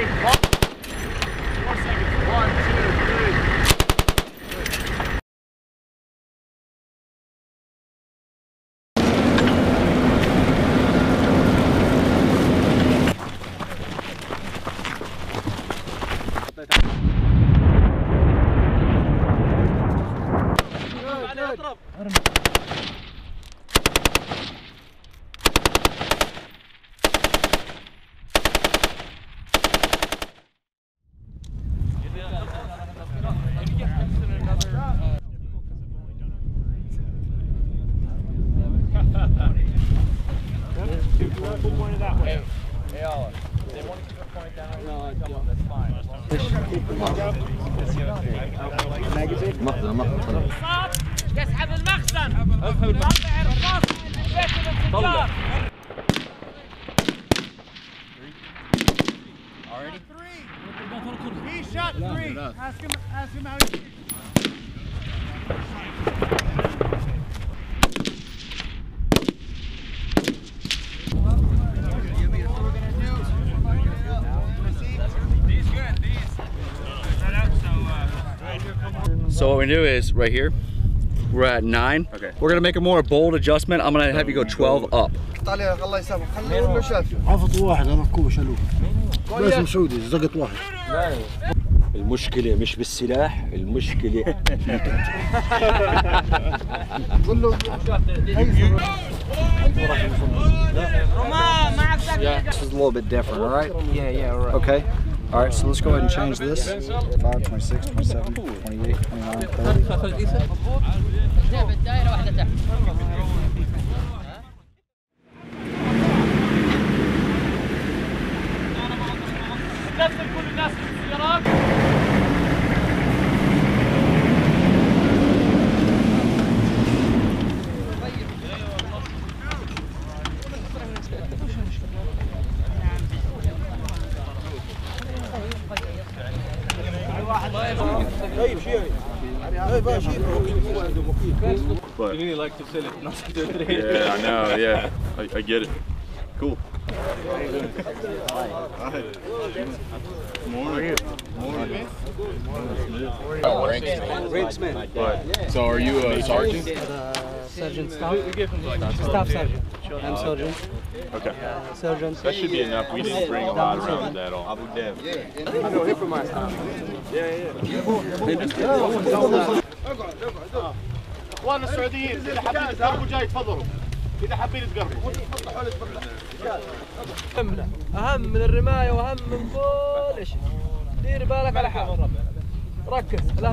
big pop. One second. One, two, three. Good, good. يسحب المخزن طلع الرصاص من بيت الانفجار He shot three. Ask him, ask him how he. So what we do is right here, we're at nine. Okay. We're gonna make a more bold adjustment. I'm gonna have you go 12 up. طالع الله يسامحه خليه ولا شاف عفط واحد انا كوب شالوه لازم سعودي زقط واحد المشكلة مش بالسلاح المشكلة قول له This is a little bit different, all right? Yeah, yeah, all right. Okay. All right, so let's go ahead and change this. 5, 26, 27, 28, 29, 30. دائرة واحدة تحت نزل كل الناس في السيارات But, You need like to sell it, not to do it. yeah, I know. Yeah, I, I get it. Cool. Morning. Morning. What? So are you a sergeant? Sergeant Staff. Staff Sergeant. I'm Sergeant. Okay. Sergeant. That should be enough. We didn't bring a lot around at all. Abu اخواننا السعوديين اذا حابين تقربوا جاي تفضلوا اذا حابين تقربوا أهم من الرماية وأهم من كل شيء. دير بالك على حالك. ركز. لا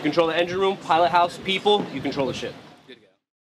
You control the engine room, pilot house, people, you control the ship.